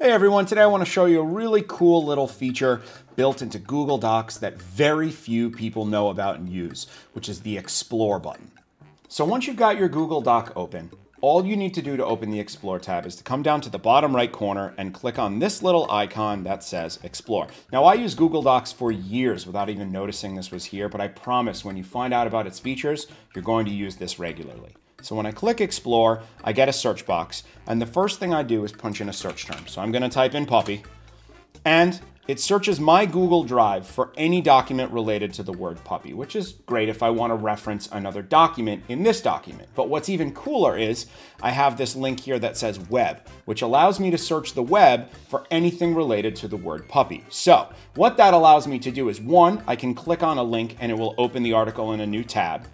Hey everyone, today I want to show you a really cool little feature built into Google Docs that very few people know about and use, which is the Explore button. So once you've got your Google Doc open, all you need to do to open the Explore tab is to come down to the bottom right corner and click on this little icon that says Explore. Now, I use Google Docs for years without even noticing this was here, but I promise when you find out about its features, you're going to use this regularly. So when I click Explore, I get a search box, and the first thing I do is punch in a search term. So I'm gonna type in puppy, and it searches my Google Drive for any document related to the word puppy, which is great if I want to reference another document in this document. But what's even cooler is I have this link here that says web, which allows me to search the web for anything related to the word puppy. So what that allows me to do is one, I can click on a link and it will open the article in a new tab,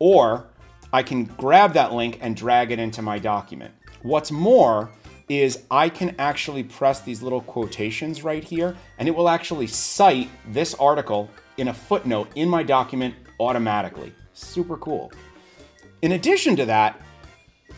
or I can grab that link and drag it into my document. What's more is I can actually press these little quotations right here and it will actually cite this article in a footnote in my document automatically. Super cool. In addition to that,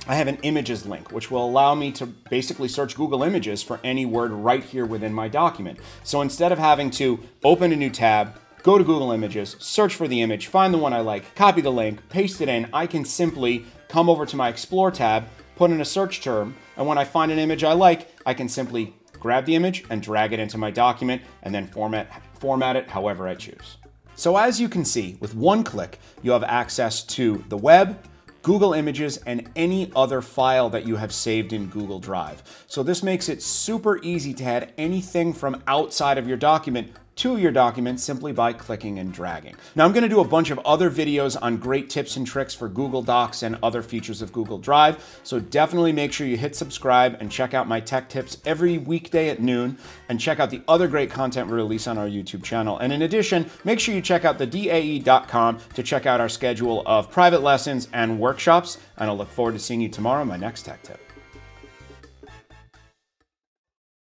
I have an images link, which will allow me to basically search Google Images for any word right here within my document. So instead of having to open a new tab, go to Google Images, search for the image, find the one I like, copy the link, paste it in, I can simply come over to my Explore tab, put in a search term, and when I find an image I like, I can simply grab the image and drag it into my document and then format, format it however I choose. So as you can see, with one click, you have access to the web, Google Images, and any other file that you have saved in Google Drive. So this makes it super easy to add anything from outside of your document to your document simply by clicking and dragging. Now I'm gonna do a bunch of other videos on great tips and tricks for Google Docs and other features of Google Drive, so definitely make sure you hit subscribe and check out my tech tips every weekday at noon, and check out the other great content we release on our YouTube channel. And in addition, make sure you check out the DAE.com to check out our schedule of private lessons and workshops, and I'll look forward to seeing you tomorrow my next tech tip.